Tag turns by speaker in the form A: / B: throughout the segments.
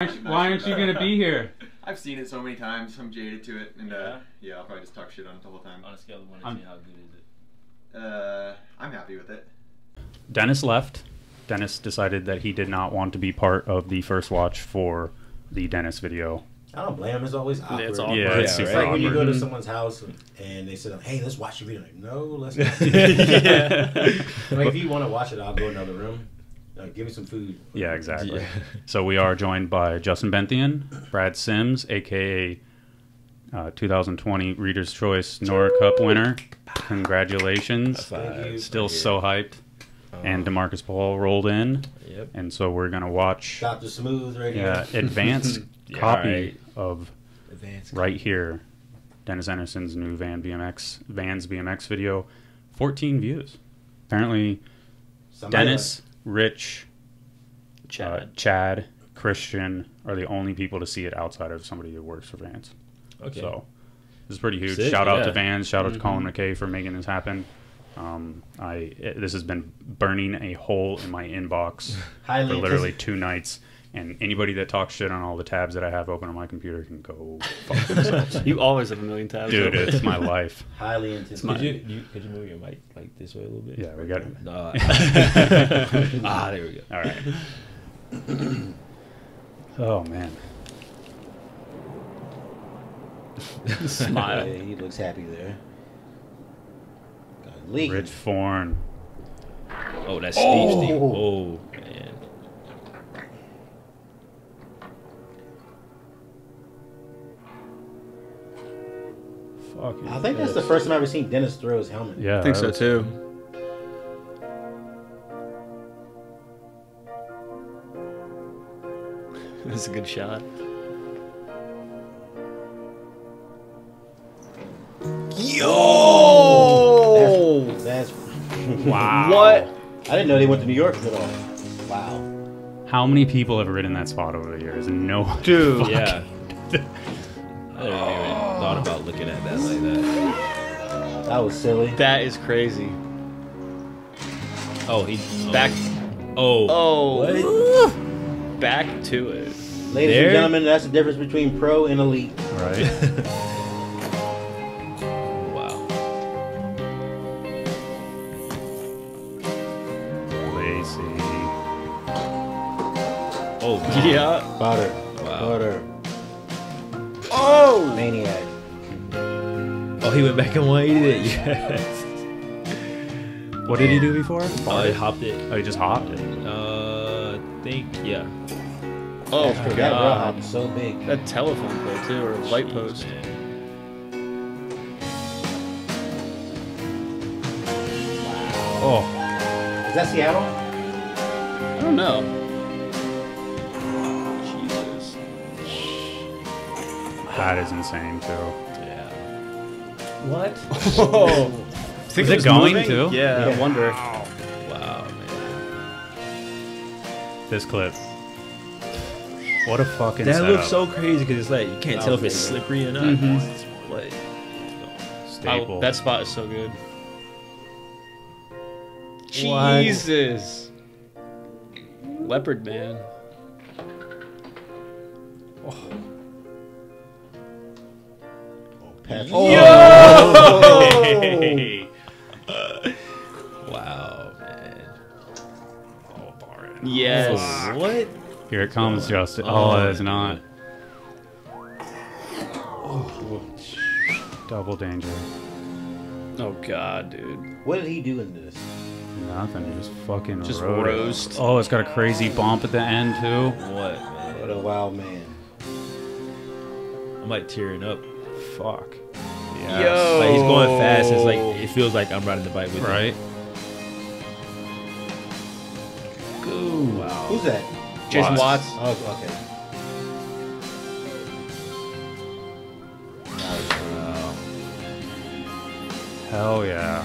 A: aren't you- why aren't you gonna be here?
B: I've seen it so many times. I'm jaded to it, and uh,
C: Yeah?
B: yeah, I'll probably just talk shit on it the whole time.
C: On a scale of one to
A: I'm-
C: ten, how good is it?
B: Uh, I'm happy with it.
A: Dennis left. Dennis decided that he did not want to be part of the first watch for the Dennis video.
D: I don't blame him. It's always awkward.
E: it's awkward.
A: Yeah,
E: Yeah,
A: it's
D: It's
A: super
D: like when you go to someone's house and they say, "Hey, let's watch the video." Like, no, let's not.
E: yeah.
D: like, if you want to watch it, I'll go in another room. Like, give me some food.
A: Yeah, exactly.
E: Yeah.
A: So we are joined by Justin Benthien, Brad Simms, aka uh, 2020 Reader's Choice Nora Cup winner. Congratulations!
D: Thank you.
A: Still so hyped. And Demarcus Paul rolled in,
E: Yep.
A: and so we're gonna watch
D: Dr. Smooth right
A: yeah,
D: here.
A: advanced
E: Yeah,
A: copy
E: alright.
A: of
E: Advanced.
A: right here, Dennis Enarson's new Van BMX Vans BMX video, 14 views. Apparently,
D: Somebody
A: Dennis, Rich,
E: Chad.
A: uh, Chad, Christian are the only people to see it outside of somebody who works for Vans.
E: okay.
A: So this is pretty huge.
E: Sick,
A: shout out
E: yeah.
A: to Vans. Shout out to Colin. McKay for making this happen. Um, I it- this has been burning a hole in my inbox for literally two nights. And anybody that talks shit on all the tabs that I have open on my computer can go fuck themselves.
E: You always have a million tabs.
A: Dude,
E: open.
A: it's my life.
D: highly anticipated.
E: Could you, you could you move your mic like this way a little bit?
A: Yeah, we got it.
E: No. ah, there we go.
A: All right. oh man.
E: Smile.
D: Yeah, he looks happy there. Got Lee.
A: Rich Forne.
E: Oh, that's Steve. Steve.
D: Oh.
A: Fucking
D: I think that's the first time I've ever seen Dennis throw his helmet.
A: Yeah,
F: I think
A: that
F: so
A: was-
F: too.
E: That's a good shot. Yo!
D: That's
A: Wow.
E: What?
D: I didn't know they went to New York at all. Wow.
A: How many people have ridden that spot over the years? No.
F: Dude.
E: Yeah. I never even thought about looking at that like that.
D: That was silly.
E: That is crazy. Oh, he back. Oh.
C: Oh,
E: What? Back to it.
D: Ladies
E: There-
D: and gentlemen, that's the difference between pro and elite.
A: Right?
E: Wow.
A: Lacey.
E: Oh, yeah.
D: Butter.
E: Wow.
D: Butter.
E: Oh!
D: Maniac.
E: Oh, he went back and waited it. Yes.
A: What did he do before?
E: Oh, he hopped it.
A: Oh, he just hopped it.
E: Uh, I think, yeah.
C: oh,
D: That real
C: God.
D: hop is so big.
C: That telephone pole too, or light
E: Jeez,
C: post.
E: man.
A: Oh,
D: Is that Seattle?
C: I don't know.
A: That is insane too.
E: Yeah.
C: What?
E: Oh.
A: Is it going to?
C: Yeah, I wonder.
E: Wow, man.
A: This clip. What a fucking
E: That
A: setup.
E: looks so crazy because it's like you can't
D: That
E: tell if it's
D: big.
E: slippery or not.
C: Mm -hmm.
E: It's what?
A: staple.
C: Oh, that spot is so good.
E: What?
C: Jesus. Leopard man.
D: Patrick.
A: Hey.
E: Wow, man.
A: Oh, Baron.
C: Yes.
E: Oh, what?
A: Here it comes, Justin.
E: Oh,
A: Oh, it's
E: dude.
A: not. Oh. Double danger.
C: Oh God, dude.
D: What did he do in this?
A: Nothing. Just fucking
C: Just
A: rode it.
C: roast.
A: Oh, it's got a crazy bump at the end too.
E: What, man?
D: What a wild man.
E: I'm like tearing up.
A: Fuck.
C: Yo.
E: Like he's going fast. It's like it feels like I'm riding the bike with him.
A: Right?
E: Ooh, wow.
D: Who's that?
C: Jason
A: Watts.
C: Watts.
D: Oh, okay.
E: Wow.
A: Hell yeah.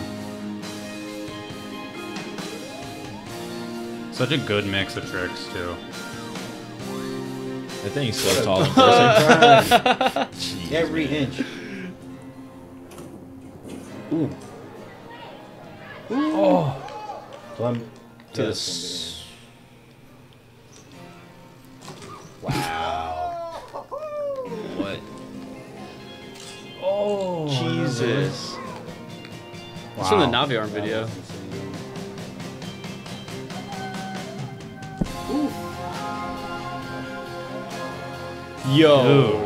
A: Such a good mix of tricks too.
E: That thing's so tall in person. Jeez,
D: Every
E: man.
D: inch. Ooh.
A: Oh.
D: So I'm
C: To the
D: Yes, Wow.
E: What?
C: Oh, Jesus. It's from the
A: Wow.
C: Navi Arm video. Yo.
A: Dude.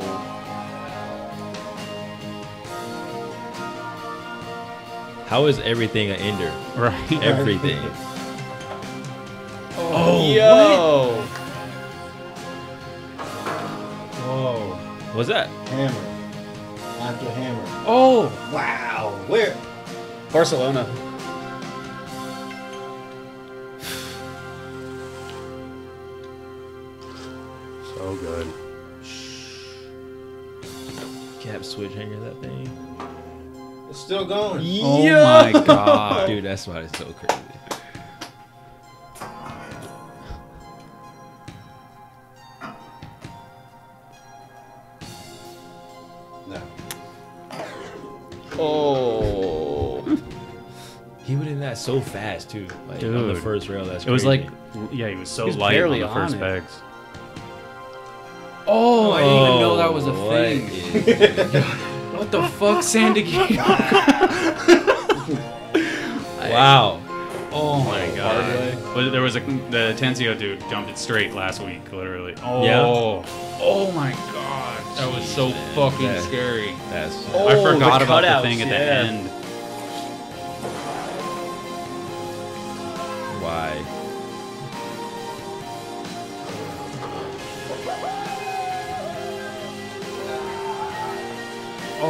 E: How is everything an ender?
A: Right.
E: Everything.
C: Oh, oh yo.
D: Whoa.
E: What's that?
D: Hammer. After hammer.
C: Oh,
D: Wow. Where?
C: Barcelona.
A: So good.
E: Cap switch hanger that thing.
D: It's still going.
A: Oh my god.
E: Dude, that's why it's so crazy.
D: No.
C: Oh.
E: He went in that so fast too. Like on the
A: Dude.
E: first rail, that's
A: It was like, yeah, he was so
C: He was
A: light on
C: barely
A: the
C: on
A: first
C: it.
A: pegs.
C: Oh, I didn't even know that was a oh,
E: what
C: thing.
E: Is-
A: What the fuck, Sandy?
E: wow.
A: oh, oh my god. But there was a the Tenzio dude jumped it straight last week, literally. Oh.
E: Yeah.
A: Oh my god. That was so
E: man.
A: fucking
E: That-
A: scary.
E: That's
C: Oh,
A: I
C: the
A: forgot about the thing at the end.
E: why.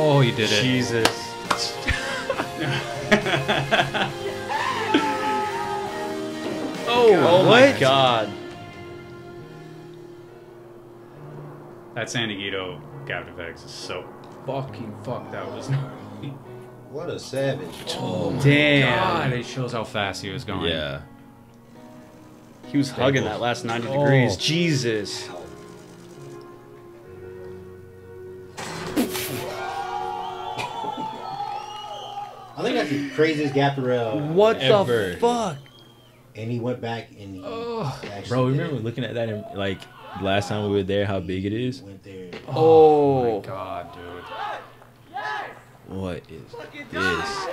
A: Oh, he did it.
C: Jesus. oh, oh my god.
A: That San Diego captive X is so fucking fuck. That was gnarly.
D: What a savage.
A: Oh my oh,
C: Damn.
A: god! It shows how fast he was going.
E: Yeah.
C: He was hugging that last 90
A: Oh.
C: degrees. Jesus.
D: I think that's the craziest gap rail.
C: What
E: Ever.
C: the fuck?
D: And he went back and he actually
E: Bro,
D: did
E: remember
D: it.
E: looking at that and like last time we were there, how big it is?
D: Went there.
C: Oh.
A: my oh. god, dude.
E: What is this?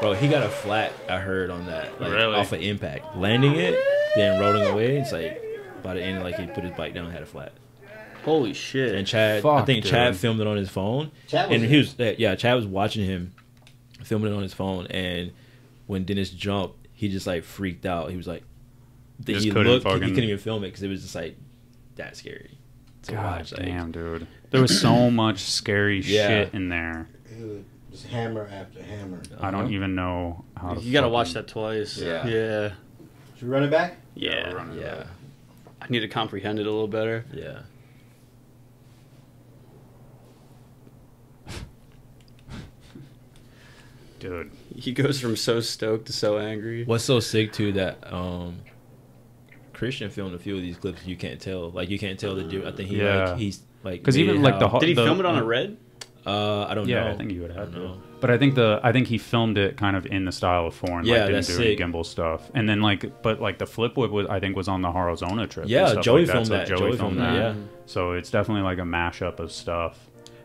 E: Bro, he got a flat. I heard on that, like
A: Really?
E: off of impact, landing it, then rolling away. It's like by the end, like he put his bike down and had a flat.
C: Holy shit.
E: And Chad, I
A: Fuck,
E: think Chad filmed it on his phone,
D: Chad was
E: and he was yeah, Chad was watching him, filming it on his phone, and when Dennis jumped, he just like freaked out. He was like, the, he
A: couldn't
E: looked, he- he couldn't even film it because it was just like that scary. to
A: God
E: watch, like-
A: damn, dude. There was so much scary
E: Yeah.
A: shit in there.
D: It was just hammer after hammer.
A: I don't
E: Uh-huh.
A: even know how to.
C: You gotta
A: fucking-
C: watch that twice.
E: Yeah.
C: Yeah.
D: Should we run it back?
C: Yeah.
A: we're running it
E: Yeah,
A: back.
C: I need to comprehend it a little better.
E: yeah.
A: Dude.
C: He goes from so stoked to so angry.
E: What's so sick too that um Christian filmed a few of these clips. You can't tell, like you can't tell the difference. I think he
A: Yeah.
E: like he's like
A: Because even like the
E: how-
A: ho-
C: Did he
A: the-
C: film it on a red?
E: uh I don't
A: Yeah,
E: know.
A: I think he would
E: I
A: have
E: don't
A: to.
E: know.
A: But I think the I think he filmed it kind of in the style of Forne.
E: Yeah,
A: like, didn't
E: that's
A: do any
E: sick.
A: gimbal stuff. And then like, but like the flip whip was I think was on the Harazona trip.
E: Yeah, Joey
A: like that.
E: filmed
A: so
E: that.
A: Joey,
E: Joey
A: filmed
E: filmed
A: that.
E: that, yeah.
A: So it's definitely like a mashup of stuff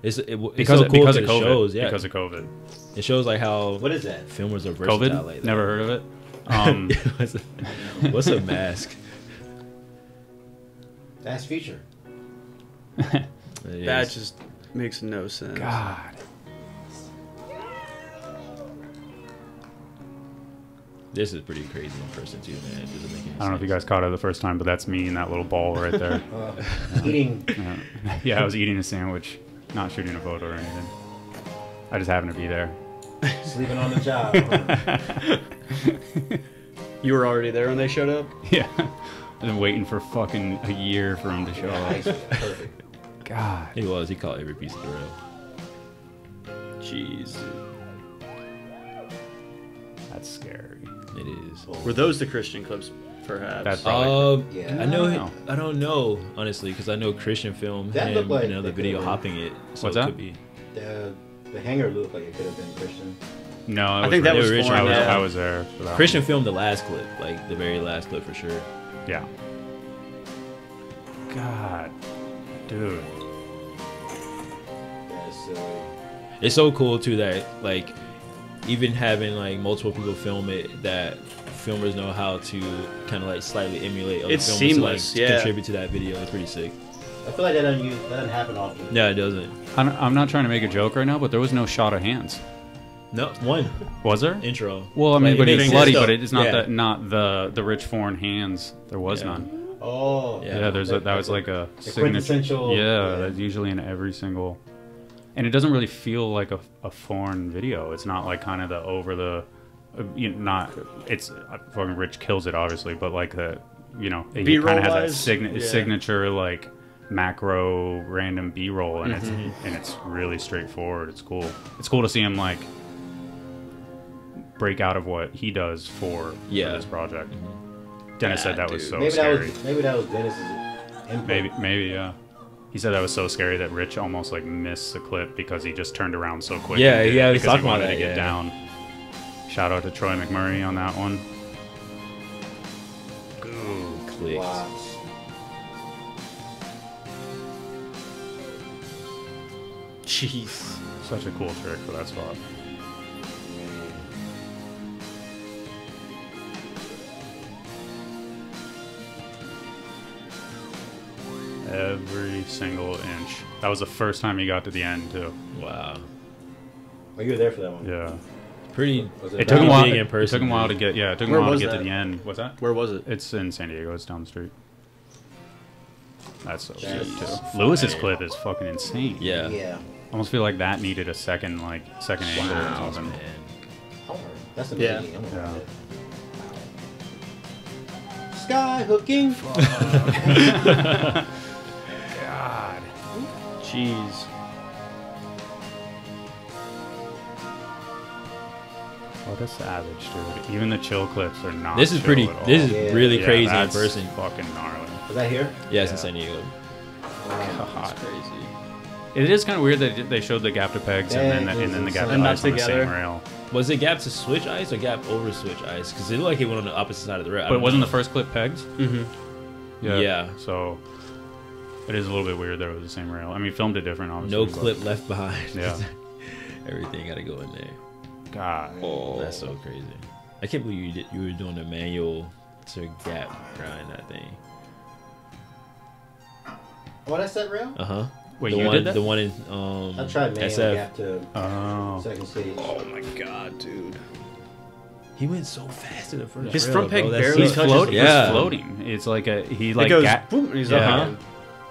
E: It's, it, it's
A: because
E: so
A: of,
E: cool
A: because of
E: 'cause
A: COVID.
E: shows, yeah.
A: Because of COVID.
E: it shows like how
D: What is that?
E: filmers are versatile
A: COVID.
E: like that.
A: Never heard of it. Um,
E: what's, a, what's a mask?
D: That's feature.
E: It
C: That
E: is.
C: just makes no sense.
A: God.
E: this is pretty crazy in person too, man. It doesn't make any
A: I don't know if you guys caught it the first time, but that's me in that little ball right there.
D: Uh, eating.
A: yeah. yeah, I was eating a sandwich, not shooting a photo or anything. I just happened to be there.
D: Sleeping on the job. huh?
C: You were already there when they showed up?
A: yeah. I've been waiting for fucking a year for him to show up.
D: Perfect.
A: God.
E: He was. He caught every piece of the rail.
C: Jeez.
A: That's scary.
E: It is.
C: Were those the Christian clips, perhaps?
A: That's probably.
E: Um,
D: Yeah.
E: I know.
A: I don't
E: I don't know honestly because I know Christian film
D: That
E: him
D: looked like
E: in another
D: they
E: video
D: could've-
E: hopping it. So
A: What's
E: it
A: that?
E: Could be.
D: The, the hanger looked like it could have been Christian.
A: no, I,
C: I think that
A: was
C: was
A: original. I was,
C: yeah.
A: I was there. For that
E: Christian filmed the last clip, like the very last clip for sure.
A: Yeah. God, dude.
D: silly.
E: It's so cool too that like even having like multiple people film it that filmers know how to kind of like slightly emulate other
C: It's
E: filmers
C: seamless,
E: to like
C: yeah.
E: contribute to that video. It's pretty sick.
D: I feel like that doesn't, use, that doesn't happen often.
E: Yeah, it doesn't.
A: I'm, I'm not trying to make a joke right now, but there was no shot of hands.
E: No, one
A: Was there?
E: intro.
A: Well, I mean,
E: Like,
A: but it's
E: makes
A: bloody,
E: sense,
A: but
E: though.
A: it's not
E: Yeah.
A: the not the the Rich Forne hands. There was
E: Yeah.
A: none.
D: Oh.
E: Yeah.
A: Yeah, there's a, that was like a
D: The
A: signature.
D: quintessential-
A: Yeah,
D: yeah.
A: that's usually in every single. And it doesn't really feel like a, a Forne video. It's not like kind of the over the, you know, not it's uh, fucking Rich kills it obviously, but like the you know he kind of has that
C: wise,
A: signa-
C: yeah.
A: signature like macro random B roll, and
C: Mm-hmm.
A: it's and it's really straightforward. It's cool. It's cool to see him like break out of what he does for,
E: Yeah.
A: for this project. Dennis
C: Yeah,
A: said that was so
D: maybe
A: scary.
D: that was maybe that was Dennis's input.
A: Maybe, maybe, yeah. He said that was so scary that Rich almost like missed the clip because he just turned around so quick.
E: Yeah, yeah,
A: it
E: he was
A: because
E: talking about
A: wanted
E: that,
A: to get
E: yeah.
A: down. Shout out to Troy McMurray on that one.
E: Clicks.
D: Wow.
C: Jeez.
A: Such a cool trick for that spot. Every single inch. That was the first time he got to the end too.
E: Wow.
D: Well, you were there for that one.
A: Yeah.
E: Pretty.
D: Was
A: It took him a while.
E: in
A: It, took him a while to get. Yeah, it took him
C: Where
A: a while to
C: was
A: get to
C: that?
A: the end. What's that?
C: Where was it?
A: It's in San Diego. It's down the street. That's so sick too. Lewis's clip is fucking insane.
E: Yeah.
D: Yeah.
A: Almost feel like that needed a second, like second angle or
E: Wow,
A: something.
E: man.
D: That's
C: Yeah.
D: amazing. I'm gonna
A: Yeah.
D: Sky hooking.
A: God.
C: Jeez.
A: What a savage, dude. Even the chill clips are not.
E: This is pretty.
A: at all.
E: This is
D: Yeah.
E: really
A: Yeah,
E: crazy in
A: that's
E: person.
A: Fucking gnarly.
D: Was that here?
E: Yeah, it's in San Diego.
D: Wow.
E: That's crazy.
A: It is kind of weird that they showed the gap to pegs and then the, and then the gap to ice on the same rail.
E: Was it gap to switch ice or gap over switch ice? Because it looked like it went on the opposite side of the rail. I
A: But
E: don't
A: wasn't the first clip pegs?
C: Mm-hmm.
E: Yeah.
A: So it is a little bit weird that it was the same rail. I mean, filmed it different, obviously.
E: no clip left behind?
A: Yeah.
E: Everything got to go in there.
A: God.
C: Oh.
E: That's so crazy. I can't believe you did, you were doing the manual to gap grind that thing.
D: Oh, that's that rail?
E: Uh huh.
A: Wait,
E: the
A: you
E: one,
A: did that?
E: the one in um.
D: I tried manual
E: SF.
D: gap to
A: Oh.
D: second stage.
C: Oh my god, dude.
E: He went so fast in the first.
C: His front peg barely
A: He's floating.
E: Yeah.
A: He's floating. It's like a he like
C: it goes
A: ga-
C: boom, he's
A: Yeah.
C: up. man.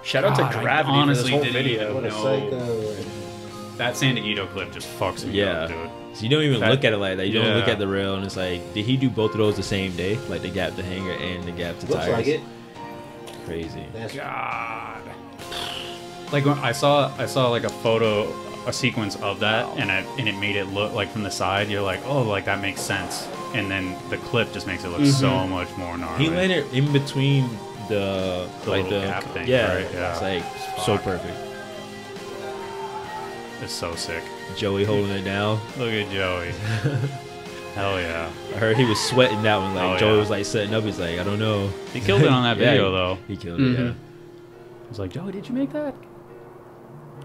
C: Shout out
A: God,
C: to
A: I
C: Gravity
A: honestly
C: for this whole video.
D: What a
A: No.
D: psycho.
A: that San Diego clip just fucks me
E: Yeah.
A: up, dude.
E: So you don't even
A: That-
E: look at it like that. You don't look at the rail, and it's like, did he do both of those the same day? Like the gap to hanger and the gap to
D: Looks
E: tires.
D: like it.
E: Crazy.
D: That's
A: God. Like when I saw I saw like a photo a sequence of that and it and it made it look like from the side you're like oh like that makes sense and then the clip just makes it look so mm-hmm. much more gnarly.
E: He landed in between the,
A: The
E: like
A: little
E: the
A: gap thing,
E: yeah,
A: right? Yeah.
E: It's like so perfect.
A: It's so sick.
E: Joey holding it down.
A: Look at Joey. Hell yeah.
E: I heard he was sweating that one. Like
A: Oh,
E: Joey
A: yeah.
E: was like setting up. He's like, I don't know.
A: He killed it on that
E: Yeah,
A: video
E: he-
A: though.
E: He killed it. Mm-hmm.
C: Yeah.
A: I was like, Joey, did you make that?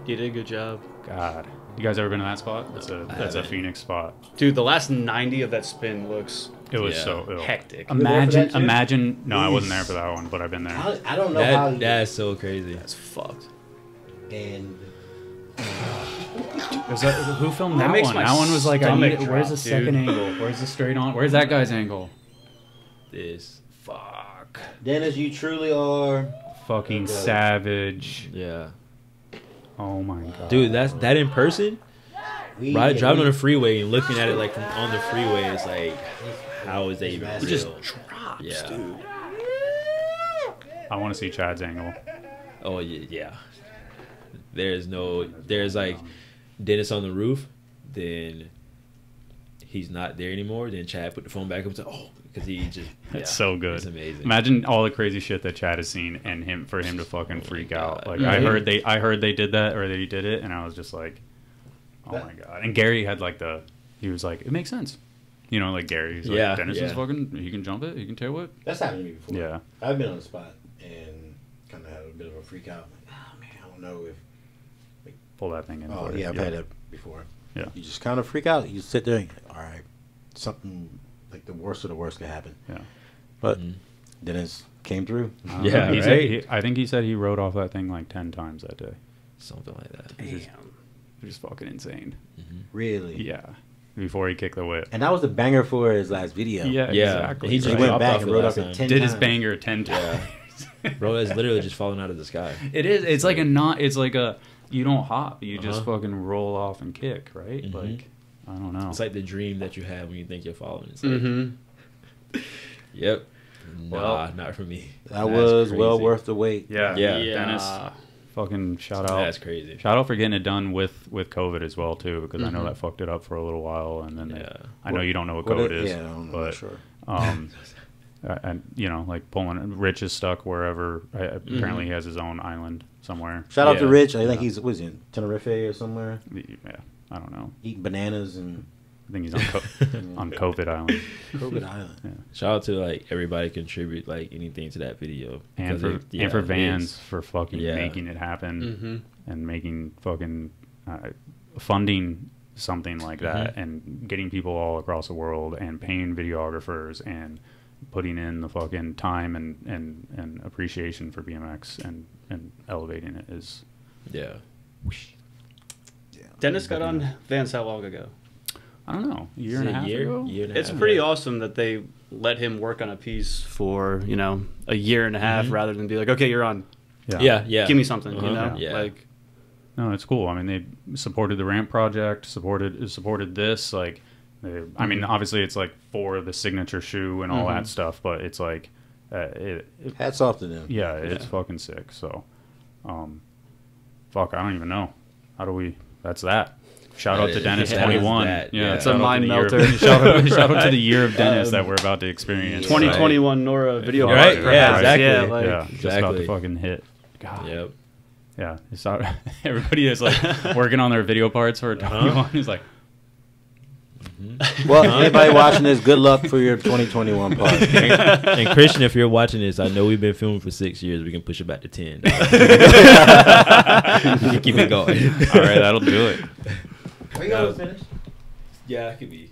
C: You did a good job.
A: God. You guys ever been to that spot? That's a
E: I
A: that's a
E: haven't.
A: Phoenix spot.
C: Dude, the last 90 of that spin looks
A: It was
E: Yeah.
A: so ill.
C: hectic.
D: You were there for
A: Imagine
D: that
A: imagine no, I wasn't there for that one, but I've been there.
D: I, I don't know how
E: That
D: he
E: that's so crazy.
C: That's fucked.
D: and
A: Was that, who filmed
C: That
A: that,
C: makes
A: one?
C: my
A: That one was like, I
C: stomach
A: need, where's
C: drop,
A: the second angle? Where's the straight on? Where's that guy's angle?
E: This.
A: Fuck.
D: Dennis, you truly are.
A: Fucking savage.
E: Yeah.
A: Oh my god.
E: Dude, that's that in person.
D: We,
E: Right, driving on
D: we,
E: the freeway and looking at it like from on the freeway is like, how is that even
D: massive.
E: real?
C: He just drops,
E: Yeah.
C: dude.
A: I want to see Chad's angle.
E: Oh yeah, yeah. There's no, there's like Dennis on the roof, then he's not there anymore. Then Chad put the phone back up and said, "Oh," because he just
A: It's
E: yeah,
A: so good.
E: It's amazing.
A: Imagine all the crazy shit that Chad has seen, and him for him to fucking freak out. Like I
E: Mhm.
A: heard they, I heard they did that, or that he did it, and I was just like, oh
D: That-
A: my god. And Gary had like the, he was like, it makes sense. You know, like Gary. He's like,
E: Yeah,
A: Dennis is fucking. He can jump it. He can tail whip.
D: That's happened to me before. Yeah, I've been on the spot and kind of had a bit of a freak out. Like, oh man, I don't know if
A: pull that thing in.
D: Oh
A: for you.
D: yeah, I've had it before.
A: Yeah.
D: You just kind of freak out. You sit there. All right, something like the worst of the worst could happen.
A: Yeah.
D: But
E: Mhm.
D: Dennis came through.
A: I don't
E: Yeah,
A: know. He said he, I think he said he rode off that thing like ten times that day.
E: Something like that.
A: It's just, it's just fucking insane.
E: Mhm.
D: Really.
A: Yeah. Before he kicked the whip.
D: And that was the banger for his last video.
A: Yeah,
E: Yeah,
A: exactly.
E: he
D: He
E: just
A: right.
D: went back and
E: it
D: rode off it ten
A: did his banger ten
E: Yeah.
A: times.
E: Bro, it's literally just falling out of the sky.
A: It is. It's like a not. It's like a. You don't hop. You just
E: Uh-huh.
A: fucking roll off and kick, right?
E: Mhm.
A: Like, I don't know.
E: It's like the dream that you have when you think you're falling. It's like,
C: Mm-hmm.
E: yep. Nah,
A: Well-
E: not for me.
D: That
E: That's
D: was well worth the wait.
A: yeah,
E: Yeah.
A: Dennis, fucking shout out.
E: That's crazy.
A: Shout out for getting it done with with COVID as well too, because I know
C: Mhm.
A: that fucked it up for a little while, and then they-
E: Yeah.
A: I know you don't know what
D: What
A: COVID
D: it-
A: is,
D: Yeah, I'm
A: but
D: sure.
A: um, uh, and you know, like pulling Rich is stuck wherever. I, apparently, he has his own island somewhere.
D: Shout out to Rich. I think
A: Yeah.
D: he's was he in Tenerife or somewhere
A: Yeah, I don't know.
D: eating bananas and
A: I think he's on co- on COVID Island.
D: COVID Island.
A: Yeah.
E: Shout out to like everybody contribute like anything to that video.
A: And for
E: it- yeah,
A: and for Vans for fucking
E: Yeah.
A: making it happen
C: Mm-hmm.
A: and making fucking uh, funding something like that
E: Mhm.
A: and getting people all across the world and paying videographers and putting in the fucking time and, and, and appreciation for BMX and, and elevating it is
E: Yeah.
C: Dennis got on Vans how long ago?
A: I don't know a year and a half
E: year,
A: ago.
E: year and
C: It's
E: half?
C: pretty
E: Yeah.
C: awesome that they let him work on a piece for you know a year and a half
E: Mhm.
C: rather than be like, okay, you're on,
E: Yeah, yeah.
C: give me something,
E: Uh-huh.
C: you know,
E: Yeah.
C: like
A: No, it's cool. I mean, they supported the ramp project, supported supported this. Like, they, I mean,
C: Mhm.
A: obviously, it's like for the signature shoe and all that
C: Mhm.
A: stuff, but it's like, uh, it, it,
D: Hats off to them.
A: yeah, it's
C: Yeah.
A: fucking sick. So, um, fuck, I don't even know. How do we? That's that. Shout out to Dennis
E: that is
A: twenty one. Yeah,
E: yeah.
C: It's a
A: shout out to
C: mind
A: the year of-
C: melter.
A: shout, out, shout out to the year of Dennis
E: Um,
A: that we're about to experience.
C: 2021 Nora video
E: Right,
C: art,
E: yeah,
C: perhaps.
E: exactly.
C: Yeah, like
A: yeah, just about to fucking hit. God.
E: Yep.
A: Yeah, it's not, everybody is like working on their video parts for
E: Uh-huh.
A: 21 is like, Mm-hmm.
D: Well, anybody watching this, good luck for your 2021 part.
E: and, and Christian, if you're watching this, I know we've been filming for six years. We can push it back to ten. we can keep it going.
A: all right, that'll do it.
D: Are you almost finished?
E: Yeah, it could be.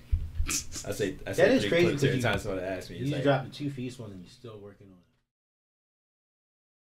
E: I say I say
D: is
E: three
D: crazy
E: clips every
D: because
E: time
D: you-
E: someone asks me.
D: You
E: It's like,
D: dropped the two feast one and you're still working on